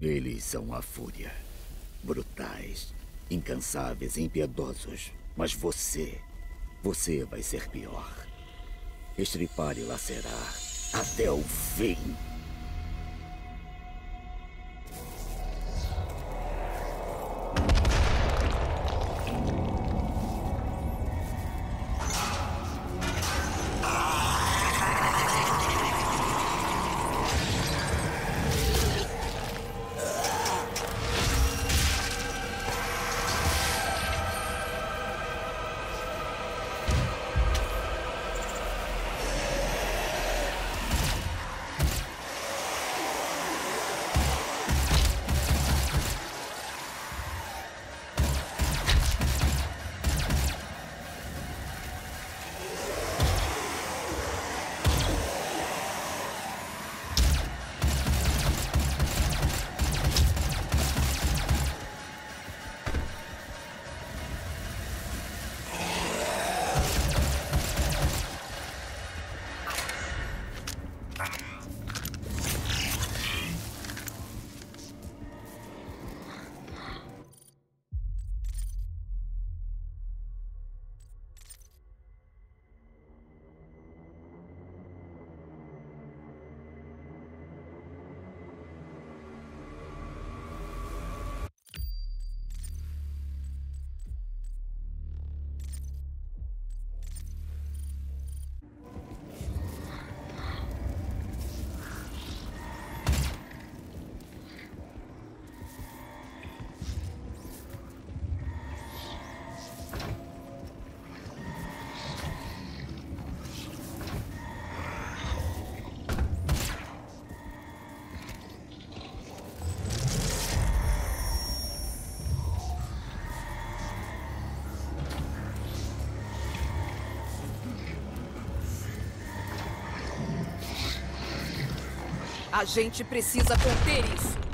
Eles são a fúria. Brutais, incansáveis e impiedosos. Mas você, você vai ser pior. Estripar e lacerar até o fim. A gente precisa conter isso.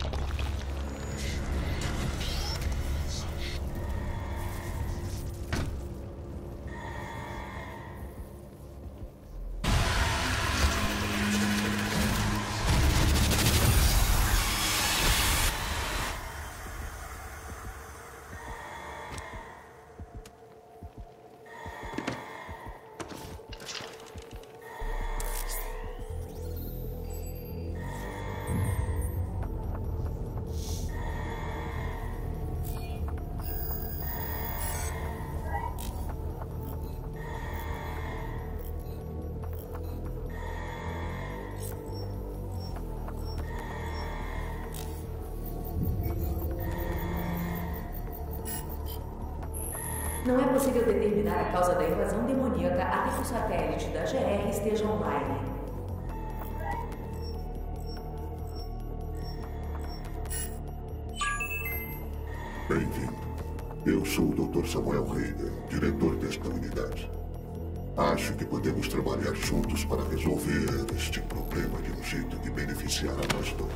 Possível determinar a causa da invasão demoníaca até que o satélite da GR esteja online. Bem-vindo. Eu sou o Dr. Samuel Reider, diretor desta unidade. Acho que podemos trabalhar juntos para resolver este problema de um jeito que beneficiará nós todos.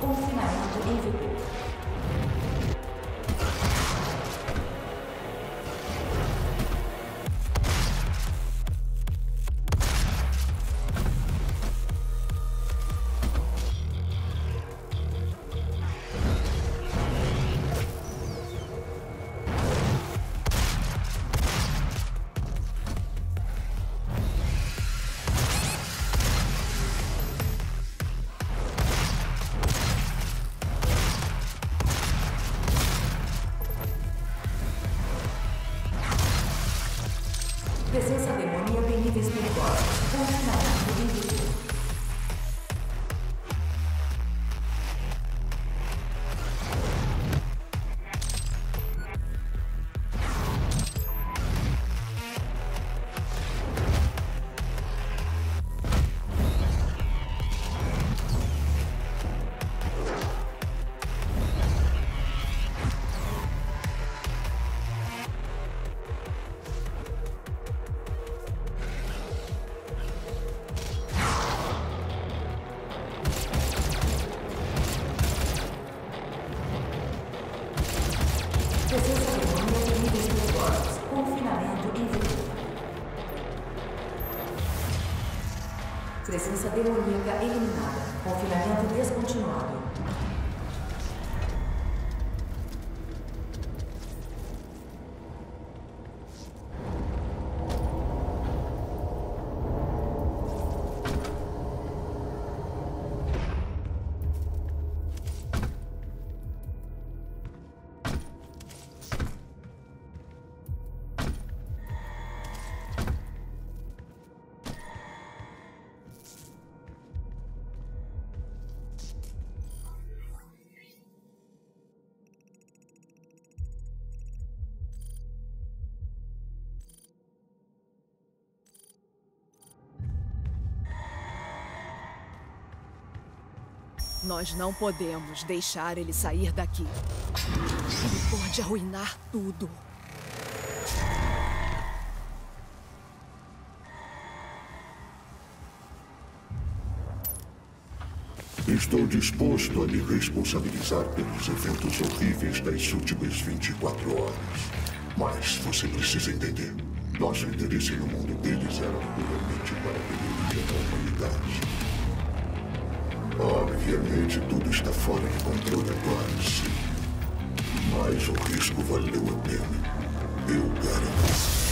公司哪样都低。Nós não podemos deixar ele sair daqui. Ele pode arruinar tudo. Estou disposto a me responsabilizar pelos eventos horríveis das últimas 24 horas. Mas você precisa entender. Nosso interesse no mundo deles era puramente para a melhoria da humanidade. Obviamente, tudo está fora de controle agora, sim. Mas o risco valeu a pena. Eu garanto.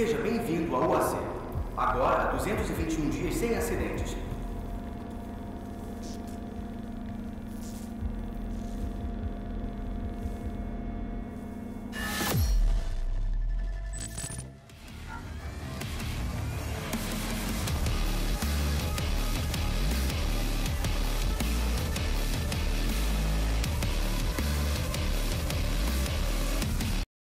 Seja bem-vindo ao UAC. Agora, 221 dias sem acidentes.